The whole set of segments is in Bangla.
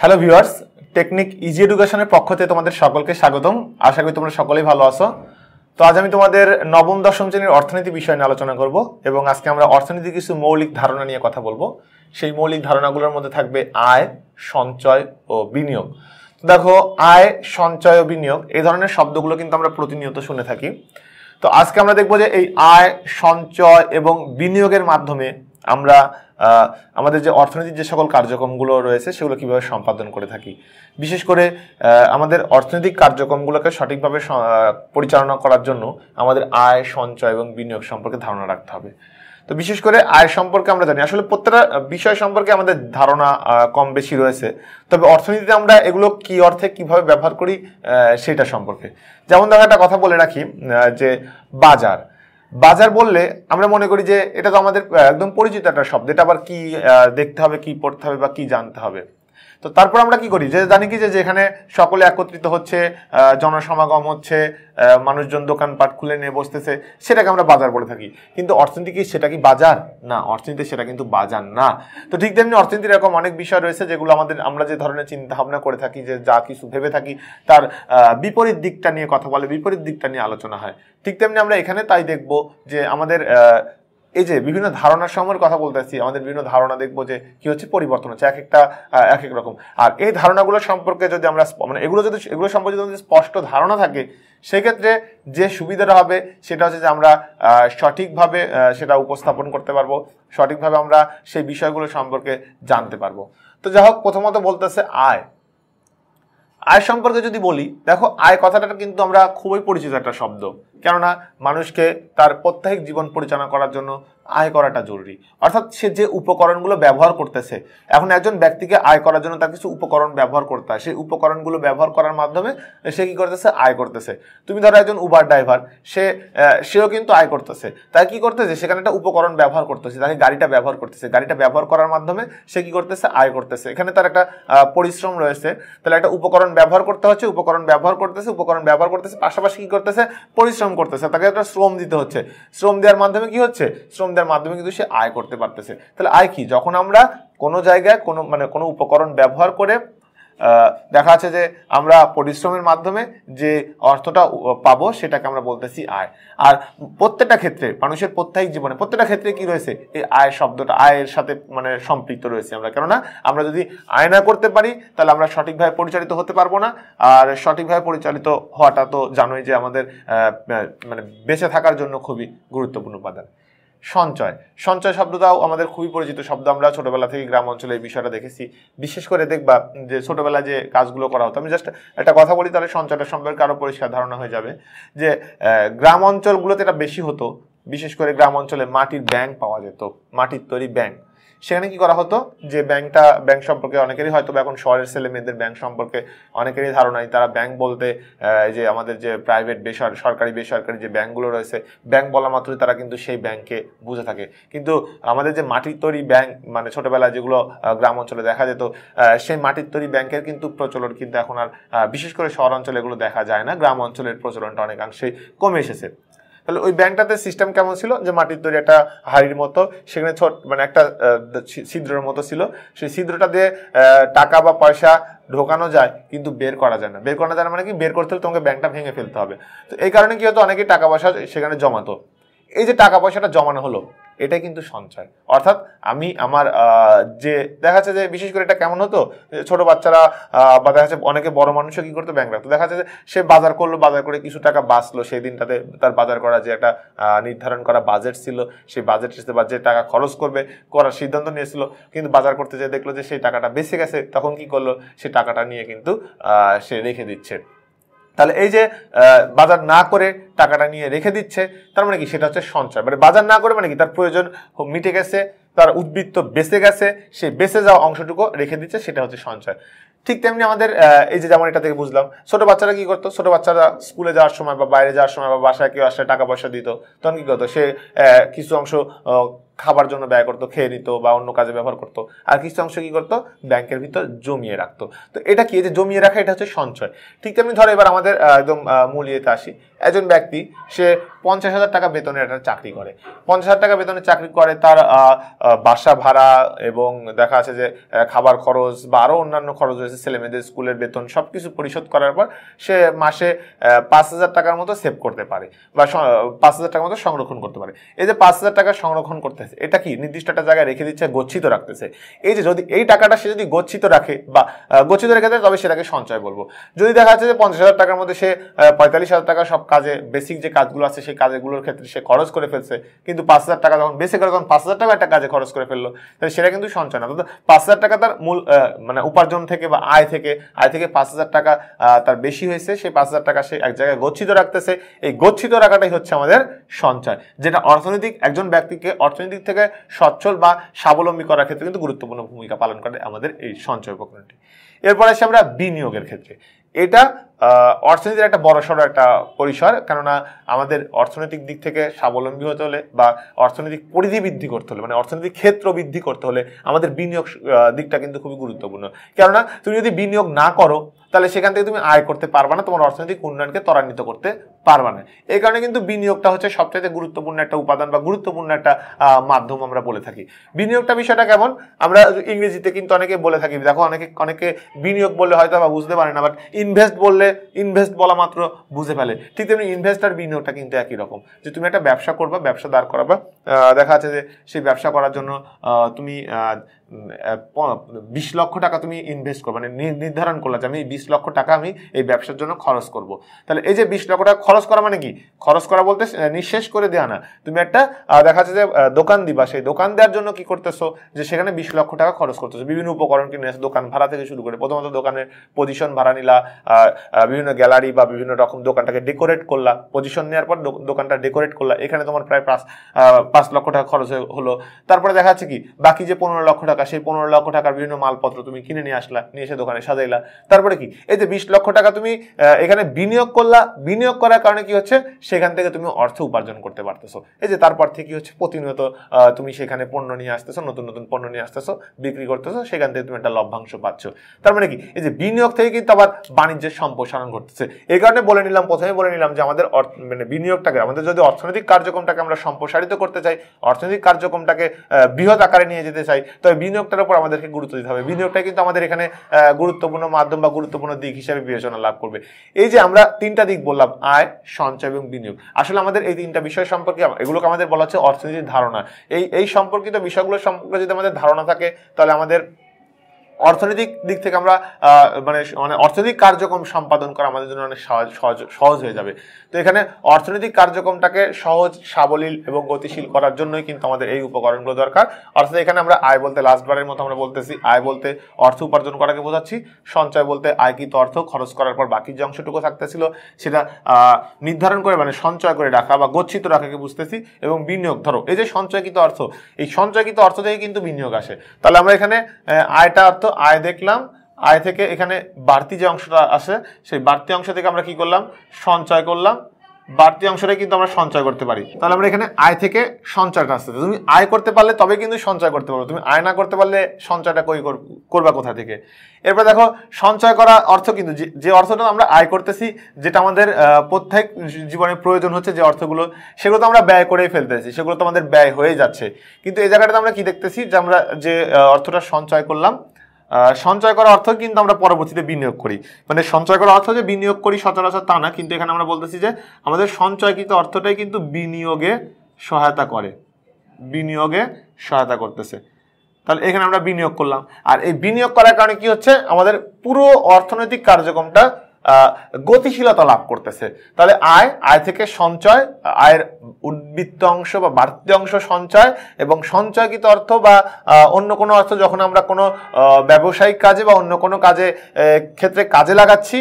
হ্যালো ভিউয়ার্স টেকনিক ইজি এডুকেশনের পক্ষ থেকে তোমাদের সকলকে স্বাগতম। আশা করি তোমরা সকলেই ভালো আছো। তো আজ আমি তোমাদের নবম, দশম শ্রেণির অর্থনীতি বিষয় নিয়ে আলোচনা করব এবং আজকে আমরা অর্থনীতির কিছু মৌলিক ধারণা নিয়ে কথা বলব। সেই মৌলিক ধারণাগুলোর মধ্যে থাকবে আয়, সঞ্চয় ও বিনিয়োগ। দেখো, আয়, সঞ্চয় ও বিনিয়োগ, এই ধরনের শব্দগুলো কিন্তু আমরা প্রতিনিয়ত শুনে থাকি। তো আজকে আমরা দেখব যে এই আয়, সঞ্চয় এবং বিনিয়োগের মাধ্যমে আমরা আমাদের যে অর্থনীতির যে সকল কার্যক্রমগুলো রয়েছে, সেগুলো কীভাবে সম্পাদন করে থাকি। বিশেষ করে আমাদের অর্থনৈতিক কার্যক্রমগুলোকে সঠিকভাবে পরিচালনা করার জন্য আমাদের আয়, সঞ্চয় এবং বিনিয়োগ সম্পর্কে ধারণা রাখতে হবে। তো বিশেষ করে আয় সম্পর্কে আমরা জানি, আসলে প্রত্যেকটা বিষয় সম্পর্কে আমাদের ধারণা কম বেশি রয়েছে। তবে অর্থনীতিতে আমরা এগুলো কি অর্থে কীভাবে ব্যবহার করি সেটা সম্পর্কে। যেমন দেখো একটা কথা বলে রাখি যে বাজার। বাজার বললে আমরা মনে করি যে এটা তো আমাদের একদম পরিচিত একটা শব্দ। এটা আবার কি দেখতে হবে, কি পড়তে হবে বা কি জানতে হবে? তো তারপর আমরা কি করি? যে জানি কি যে যেখানে সকলে একত্রিত হচ্ছে জনসমাগম হচ্ছে মানুষজন দোকানপাট খুলে নিয়ে বসতেছে, সেটাকে আমরা বাজার বলে থাকি। কিন্তু অর্থনীতি কি সেটা কি বাজার? না অর্থনীতি সেটা কিন্তু বাজার না। তো ঠিক তেমনি অর্থনীতির এরকম অনেক বিষয় রয়েছে যেগুলো আমাদের, আমরা যে ধরনের চিন্তা ভাবনা করে থাকি, যে যা কিছু ভেবে থাকি, তার বিপরীত দিকটা নিয়ে কথা বলে, বিপরীত দিকটা নিয়ে আলোচনা হয়। ঠিক তেমনি আমরা এখানে তাই দেখব যে আমাদের এই যে বিভিন্ন ধারণার সময়ের কথা বলতেছি, আমাদের বিভিন্ন ধারণা দেখব যে কি হচ্ছে পরিবর্তন হচ্ছে এক একটা এক এক রকম। আর এই ধারণাগুলো সম্পর্কে যদি আমরা মানে এগুলো যদি, এগুলো সম্পর্কে যদি স্পষ্ট ধারণা থাকে, সেক্ষেত্রে যে সুবিধাটা হবে সেটা হচ্ছে যে আমরা সঠিকভাবে সেটা উপস্থাপন করতে পারব, সঠিকভাবে আমরা সেই বিষয়গুলো সম্পর্কে জানতে পারব। তো যাই হোক, প্রথমত বলতেছে আয়। আয় সম্পর্কে যদি বলি, দেখো, আয় কথাটা কিন্তু আমরা খুবই পরিচিত একটা শব্দ। কেননা মানুষকে তার প্রত্যেক জীবন পরিচালনা করার জন্য আয় করাটা জরুরি। অর্থাৎ সে যে উপকরণগুলো ব্যবহার করতেছে, এখন একজন ব্যক্তিকে আয় করার জন্য তার কিছু উপকরণ ব্যবহার করতে হয়। সেই উপকরণগুলো ব্যবহার করার মাধ্যমে সে কী করতেছে? আয় করতেছে। তুমি ধরো একজন উবার ড্রাইভার সে সেও কিন্তু আয় করতেছে। তাই কি করতেছে? সেখানে একটা উপকরণ ব্যবহার করতেছে, তাকে গাড়িটা ব্যবহার করতেছে। গাড়িটা ব্যবহার করার মাধ্যমে সে কী করতেছে? আয় করতেছে। এখানে তার একটা পরিশ্রম রয়েছে। তাহলে একটা উপকরণ ব্যবহার করতে হচ্ছে, উপকরণ ব্যবহার করতেছে, উপকরণ ব্যবহার করতেছে, পাশাপাশি কী করতেছে? পরিশ্রম করতেছে, তাকে একটা শ্রম দিতে হচ্ছে। শ্রম দেওয়ার মাধ্যমে কি হচ্ছে? শ্রম দেওয়ার মাধ্যমে কিন্তু সে আয় করতে পারতেছে। তাহলে আয় কি? যখন আমরা কোনো জায়গায় কোনো মানে কোনো উপকরণ ব্যবহার করে দেখা যাচ্ছে যে আমরা পরিশ্রমের মাধ্যমে যে অর্থটা পাবো সেটাকে আমরা বলতেছি আয়। আর প্রত্যেকটা ক্ষেত্রে, মানুষের প্রত্যেক জীবনে, প্রত্যেকটা ক্ষেত্রে কি রয়েছে? এই আয় শব্দটা, আয়ের সাথে মানে সম্পৃক্ত রয়েছে আমরা। কেননা আমরা যদি আয় না করতে পারি, তাহলে আমরা সঠিকভাবে পরিচালিত হতে পারব না। আর সঠিকভাবে পরিচালিত হওয়াটা তো জানোই যে আমাদের মানে বেঁচে থাকার জন্য খুবই গুরুত্বপূর্ণ উপাদান। সঞ্চয়। সঞ্চয় শব্দটাও আমাদের খুবই পরিচিত শব্দ। আমরা ছোটবেলা থেকে গ্রাম অঞ্চলে এই বিষয়টা দেখেছি। বিশেষ করে দেখবা যে ছোটবেলা যে কাজগুলো করা হতো। আমি জাস্ট একটা কথা বলি, তাহলে সঞ্চয়টা সম্পর্কে আরও পরিষ্কার ধারণা হয়ে যাবে যে গ্রাম অঞ্চলগুলোতে এটা বেশি হতো। বিশেষ করে গ্রাম অঞ্চলে মাটির ব্যাংক পাওয়া যেত। মাটির তৈরি ব্যাংক সেখানে কি করা হতো? যে ব্যাংকটা, ব্যাংক সম্পর্কে অনেকেরই হয়তো এখন শহরের ছেলে মেয়েদের ব্যাংক সম্পর্কে অনেকেরই ধারণা তারা ব্যাংক বলতে যে আমাদের যে প্রাইভেট বেসর, সরকারি বেসরকারি যে ব্যাংকগুলো রয়েছে, ব্যাংক বলা মাত্রই তারা কিন্তু সেই ব্যাংকে বুঝে থাকে। কিন্তু আমাদের যে মাটির তৈরি ব্যাংক মানে ছোটবেলায় যেগুলো গ্রাম অঞ্চলে দেখা যেত সেই মাটির তৈরি ব্যাংকের কিন্তু প্রচলন কিন্তু এখন আর বিশেষ করে শহর অঞ্চলে এগুলো দেখা যায় না। গ্রাম অঞ্চলের প্রচলনটা অনেকাংশেই কমে এসেছে। তাহলে ওই ব্যাংকটাতে সিস্টেম কেমন ছিল? যে মাটির তৈরি একটা হাড়ির মতো, সেখানে ছোট মানে একটা ছিদ্রের মতো ছিল। সেই ছিদ্রটা দিয়ে টাকা বা পয়সা ঢোকানো যায়, কিন্তু বের করা যায় না। বের করা যায় না মানে কি? বের করতে হলে তোমাকে ব্যাংকটা ভেঙে ফেলতে হবে। তো এই কারণে কি হতো? অনেকেই টাকা পয়সা সেখানে জমাতো। এই যে টাকা পয়সাটা জমানো হলো এটাই কিন্তু সঞ্চয়। অর্থাৎ আমি আমার যে দেখা যাচ্ছে যে বিশেষ করে এটা কেমন হতো? ছোট বাচ্চারা বা দেখা যাচ্ছে অনেকে বড় মানুষও কি করতো ব্যাংক রাখতো। দেখা যাচ্ছে সে বাজার করল, বাজার করে কিছু টাকা বাঁচলো সেই দিনটাতে তার বাজার করা যে একটা নির্ধারণ করা বাজেট ছিল, সেই বাজেট বা যে টাকা খরচ করবে করার সিদ্ধান্ত নিয়েছিল। কিন্তু বাজার করতে যেয়ে দেখল যে সেই টাকাটা বেঁচে গেছে, তখন কি করল? সে টাকাটা নিয়ে কিন্তু সে রেখে দিচ্ছে। তাহলে এই যে বাজার না করে টাকাটা নিয়ে রেখে দিচ্ছে, তার মানে কি? সেটা হচ্ছে সঞ্চয়। মানে বাজার না করে মানে কি? তার প্রয়োজন মিটে গেছে, তার উদ্বৃত্ত বেঁচে গেছে, সে বেঁচে যাওয়া অংশটুকু রেখে দিচ্ছে, সেটা হচ্ছে সঞ্চয়। ঠিক তেমনি আমাদের এই যে যেমন এটা থেকে বুঝলাম, ছোট বাচ্চারা কি করতো? ছোট বাচ্চারা স্কুলে যাওয়ার সময় বা বাইরে যাওয়ার সময় বা বাসায় কেউ আসলে টাকা পয়সা দিত, তখন কি করতো? সে কিছু অংশ খাবার জন্য ব্যয় করতো, খেয়ে নিত বা অন্য কাজে ব্যবহার করতো। আর কিছু অংশ কী করতো? ব্যাংকের ভিতর জমিয়ে রাখতো। তো এটা কি? যে জমিয়ে রাখা, এটা হচ্ছে সঞ্চয়। ঠিক তেমনি ধরো এবার আমাদের একদম মূল ইয়েতে আসি। একজন ব্যক্তি, সে পঞ্চাশ হাজার টাকা বেতনের একটা চাকরি করে। পঞ্চাশ হাজার টাকা বেতনের চাকরি করে তার বাসা ভাড়া এবং দেখা আছে যে খাবার খরচ বা আরও অন্যান্য খরচ রয়েছে ছেলে মেয়েদের স্কুলের বেতন সব কিছু পরিশোধ করার পর সে মাসে পাঁচ হাজার টাকার মতো সেভ করতে পারে বা পাঁচ হাজার টাকার মতো সংরক্ষণ করতে পারে। এই যে পাঁচ হাজার টাকা সংরক্ষণ করতেছে, এটা কি নির্দিষ্ট একটা জায়গায় রেখে দিচ্ছে, গচ্ছিত রাখতেছে? এই যে যদি, এই টাকাটা সে যদি গচ্ছিত রাখে বা গচ্ছিত রেখে দেয়, তবে সেটাকে সঞ্চয় বলব। যদি দেখা যাচ্ছে যে পঞ্চাশ হাজার টাকার মধ্যে সে পঁয়তাল্লিশ হাজার টাকা সব কাজে, বেসিক যে কাজগুলো আছে সেই কাজগুলোর ক্ষেত্রে সে খরচ করে ফেলছে। কিন্তু পাঁচ হাজার টাকা যখন বেশি করে, তখন পাঁচ হাজার টাকা একটা কাজে খরচ করে ফেলল। তাহলে সেটা কিন্তু সঞ্চয় না। পাঁচ হাজার টাকা তার মূল মানে উপার্জন থেকে বা আয় থেকে আয় থেকে পাঁচ হাজার টাকা তার বেশি হয়েছে। সেই পাঁচ হাজার টাকা সে এক জায়গায় গচ্ছিত রাখতেছে। এই গচ্ছিত রাখাটাই হচ্ছে আমাদের সঞ্চয়, যেটা অর্থনৈতিক একজন ব্যক্তিকে অর্থনৈতিক থেকে সচ্ছল বা স্বাবলম্বী করার ক্ষেত্রে কিন্তু গুরুত্বপূর্ণ ভূমিকা পালন করে আমাদের এই সঞ্চয় উপকরণটি। এরপর আসে আমরা বিনিয়োগের ক্ষেত্রে। এটা অর্থনীতির একটা বড় সড়ো একটা পরিসর, কেননা আমাদের অর্থনৈতিক দিক থেকে স্বাবলম্বী হতে হলে বা অর্থনৈতিক পরিধি বৃদ্ধি করতে হলে মানে অর্থনৈতিক ক্ষেত্র বৃদ্ধি করতে হলে আমাদের বিনিয়োগ দিকটা কিন্তু খুবই গুরুত্বপূর্ণ। কেননা তুমি যদি বিনিয়োগ না করো, তাহলে সেখান থেকে তুমি আয় করতে পারবা না, তোমার অর্থনৈতিক উন্নয়নকে ত্বরান্বিত করতে পারবা না। এই কারণে কিন্তু বিনিয়োগটা হচ্ছে সবচেয়ে গুরুত্বপূর্ণ একটা উপাদান বা গুরুত্বপূর্ণ একটা মাধ্যম আমরা বলে থাকি। বিনিয়োগটা বিষয়টা কেমন? আমরা ইংরেজিতে কিন্তু অনেকে বলে থাকি, দেখো অনেকে অনেকে বিনিয়োগ বললে হয়তো বা বুঝতে পারে না বাট ইনভেস্ট বললে ইনভেস্ট বলা মাত্র বুঝে ফেলে। ঠিক তেমনি ইনভেস্ট আর বিনিয়োগটা কিন্তু একই রকম। যে তুমি একটা ব্যবসা করবা, ব্যবসা দাঁড় করাবা দেখা যাচ্ছে যে সেই ব্যবসা করার জন্য তুমি বিশ লক্ষ টাকা তুমি ইনভেস্ট করব। মানে নির্ধারণ করলে যে আমি বিশ লক্ষ টাকা আমি এই ব্যবসার জন্য খরচ করব। তাহলে এই যে বিশ লক্ষ টাকা খরচ করা মানে কি? খরচ করা বলতে নিঃশেষ করে দেওয়া না। তুমি একটা দেখা যাচ্ছে যে দোকান দিবা। সেই দোকান দেওয়ার জন্য কি করতেছো? যে সেখানে বিশ লক্ষ টাকা খরচ করতেছো। বিভিন্ন উপকরণ কিনে দোকান ভাড়া থেকে শুরু করে। প্রথমত দোকানের পজিশন ভাড়া নিলা বিভিন্ন গ্যালারি বা বিভিন্ন রকম দোকানটাকে ডেকোরেট করলা। পজিশন নেওয়ার পর দোকানটা ডেকোরেট করলা। এখানে তোমার প্রায় পাঁচ পাঁচ লক্ষ টাকা খরচ হলো। তারপরে দেখা যাচ্ছে কি, বাকি যে পনেরো লক্ষ টাকা, সেই পনেরো লক্ষ টাকার বিভিন্ন মালপত্র তুমি কিনে নিয়ে আসলা, নিয়ে এসে দোকানে সাজাইলা। তারপরে কি, এই যে বিশ লক্ষ টাকা তুমি এখানে বিনিয়োগ করলা, বিনিয়োগ করার কারণে কি হচ্ছে, সেখান থেকে তুমি অর্থ উপার্জন করতে পারতেছো। এই যে তারপর থেকে কি হচ্ছে, প্রতিনিয়ত তুমি সেখানে পণ্য নিয়ে আসতেছো, নতুন নতুন পণ্য নিয়ে আসতেছো, বিক্রি করতেছো, সেখান থেকে তুমি একটা লভ্যাংশ পাচ্ছ। তার মানে কি, এই যে বিনিয়োগ থেকে কিন্তু আবার বাণিজ্যের সম্প্রসারণ ঘটতেছে। এই কারণে বলে নিলাম, প্রথমে বলে নিলাম যে আমাদের মানে বিনিয়োগটাকে, আমাদের যদি অর্থনৈতিক কার্যক্রমটাকে আমরা সম্প্রসারিত করতে চাই, অর্থনৈতিক কার্যক্রমটাকে বৃহৎ আকারে নিয়ে যেতে চাই তবে বিনিয়োগটার উপর আমাদেরকে গুরুত্ব দিতে হবে। বিনিয়োগটাই কিন্তু আমাদের এখানে গুরুত্বপূর্ণ মাধ্যম বা গুরুত্বপূর্ণ দিক হিসাবে বিবেচনা লাভ করবে। এই যে আমরা তিনটা দিক বললাম, আয়, সঞ্চয় এবং বিনিয়োগ। আসলে আমাদের এই তিনটা বিষয় সম্পর্কে এগুলোকে আমাদের বলা হচ্ছে অর্থনীতির ধারণা। এই এই সম্পর্কিত বিষয়গুলো সম্পর্কে যদি আমাদের ধারণা থাকে, তাহলে আমাদের অর্থনৈতিক দিক থেকে আমরা মানে মানে অর্থনৈতিক কার্যক্রম সম্পাদন করা আমাদের জন্য অনেক সহজ সহজ সহজ হয়ে যাবে। তো এখানে অর্থনৈতিক কার্যক্রমটাকে সহজ, সাবলীল এবং গতিশীল করার জন্যই কিন্তু আমাদের এই উপকরণগুলো দরকার। অর্থাৎ এখানে আমরা আয় বলতে লাস্টবারের মতো আমরা বলতেছি, আয় বলতে অর্থ উপার্জন করাকে বোঝাচ্ছি, সঞ্চয় বলতে আয়কৃত অর্থ, খরচ করার পর বাকি যে অংশটুকু থাকতেছিল সেটা নির্ধারণ করে মানে সঞ্চয় করে রাখা বা গচ্ছিত রাখাকে বুঝতেছি এবং বিনিয়োগ। ধরো, এই যে সঞ্চয়কৃত অর্থ, এই সঞ্চয়কৃত অর্থ থেকে কিন্তু বিনিয়োগ আসে। তাহলে আমরা এখানে আয়টা অর্থ আয় দেখলাম, আয় থেকে এখানে বাড়তি যে অংশটা আছে, সেই বাড়তি অংশ থেকে আমরা কি করলাম? সঞ্চয় করলাম। বাড়তি অংশটা কিন্তু আমরা সঞ্চয় করতে পারি। তাহলে আমরা এখানে আয় থেকে সঞ্চয়টা আসতে তুমি আয় করতে পারলে তবে কিন্তু সঞ্চয় করতে পারবে তুমি আয় না করতে পারলে সঞ্চয়টা কই করবা কোথা থেকে? এরপর দেখো, সঞ্চয় করা অর্থ কিন্তু যে অর্থটা আমরা আয় করতেছি, যেটা আমাদের প্রত্যেক জীবনে প্রয়োজন হচ্ছে যে অর্থগুলো, সেগুলো তো আমরা ব্যয় করেই ফেলতেছি। সেগুলো তো আমাদের ব্যয় হয়ে যাচ্ছে। কিন্তু এই জায়গাটাতে আমরা কি দেখতেছি? যে আমরা যে অর্থটা সঞ্চয় করলাম সঞ্চয় করা অর্থ কিন্তু আমরা পরবর্তীতে বিনিয়োগ করি। মানে সঞ্চয় করা অর্থ যে বিনিয়োগ করি সচরাচর তা না, কিন্তু এখানে আমরা বলতেছি যে আমাদের সঞ্চয়কৃত অর্থটাই কিন্তু বিনিয়োগে সহায়তা করে। বিনিয়োগে সহায়তা করতেছে। তাহলে এখানে আমরা বিনিয়োগ করলাম। আর এই বিনিয়োগ করার কারণে কি হচ্ছে? আমাদের পুরো অর্থনৈতিক কার্যক্রমটা গতিশীলতা লাভ করতেছে। তাহলে আয় আয় থেকে সঞ্চয়, আয়ের উদ্বৃত্ত অংশ বা বাড়তি অংশ সঞ্চয় এবং সঞ্চয়কৃত অর্থ বা অন্য কোনো অর্থ যখন আমরা কোনো ব্যবসায়িক কাজে বা অন্য কোনো কাজে ক্ষেত্রে কাজে লাগাচ্ছি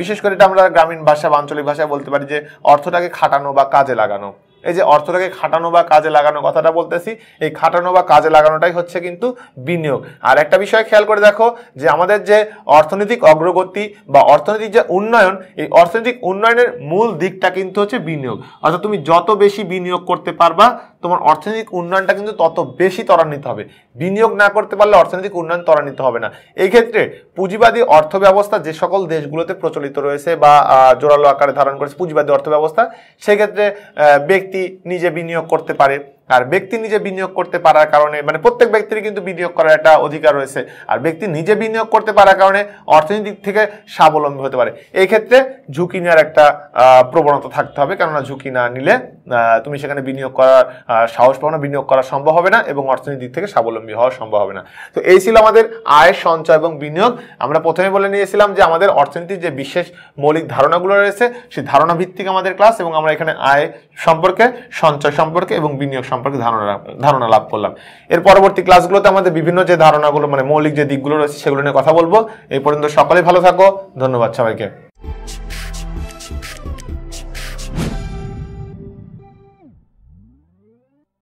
বিশেষ করে এটা আমরা গ্রামীণ ভাষা বা আঞ্চলিক ভাষায় বলতে পারি যে অর্থটাকে খাটানো বা কাজে লাগানো। এই যে অর্থটাকে খাটানো বা কাজে লাগানো কথাটা বলতেছি, এই খাটানো বা কাজে লাগানোটাই হচ্ছে কিন্তু বিনিয়োগ। আর একটা বিষয় খেয়াল করে দেখো যে আমাদের যে অর্থনৈতিক অগ্রগতি বা অর্থনৈতিক যে উন্নয়ন, এই অর্থনৈতিক উন্নয়নের মূল দিকটা কিন্তু হচ্ছে বিনিয়োগ। অর্থাৎ তুমি যত বেশি বিনিয়োগ করতে পারবা তোমার অর্থনৈতিক উন্নয়নটা কিন্তু তত বেশি ত্বরান্বিত হবে। বিনিয়োগ না করতে পারলে অর্থনৈতিক উন্নয়ন ত্বরান্বিত হবে না। এই ক্ষেত্রে পুঁজিবাদী অর্থব্যবস্থা যে সকল দেশগুলোতে প্রচলিত রয়েছে বা জোরালো আকারে ধারণ করেছে পুঁজিবাদী অর্থব্যবস্থা, সেক্ষেত্রে ব্যক্তি নিজে বিনিয়োগ করতে পারে। আর ব্যক্তি নিজে বিনিয়োগ করতে পারার কারণে মানে প্রত্যেক ব্যক্তির কিন্তু বিনিয়োগ করার একটা অধিকার রয়েছে। আর ব্যক্তি নিজে বিনিয়োগ করতে পারার কারণে অর্থনৈতিক থেকে স্বাবলম্বী হতে পারে। এই ক্ষেত্রে ঝুঁকি নেওয়ার একটা প্রবণতা থাকতে হবে। কেননা ঝুঁকি না নিলে তুমি সেখানে বিনিয়োগ করার সাহস পাবো না, বিনিয়োগ করা সম্ভব হবে না এবং অর্থনৈতিক দিক থেকে স্বাবলম্বী হওয়া সম্ভব হবে না। তো এই ছিল আমাদের আয় সঞ্চয় এবং বিনিয়োগ। আমরা প্রথমে বলে নিয়েছিলাম যে আমাদের অর্থনীতির যে বিশেষ মৌলিক ধারণাগুলো রয়েছে, সেই ধারণা ভিত্তিক আমাদের ক্লাস এবং আমরা এখানে আয় সম্পর্কে, সঞ্চয় সম্পর্কে এবং বিনিয়োগ সম্পর্কে ধারণা ধারণা লাভ করলাম। এর পরবর্তী ক্লাসগুলোতে আমাদের বিভিন্ন যে ধারণাগুলো মানে মৌলিক যে দিকগুলো রয়েছে, সেগুলো নিয়ে কথা বলব। এই পর্যন্ত সকলে ভালো থাকো। ধন্যবাদ সবাইকে।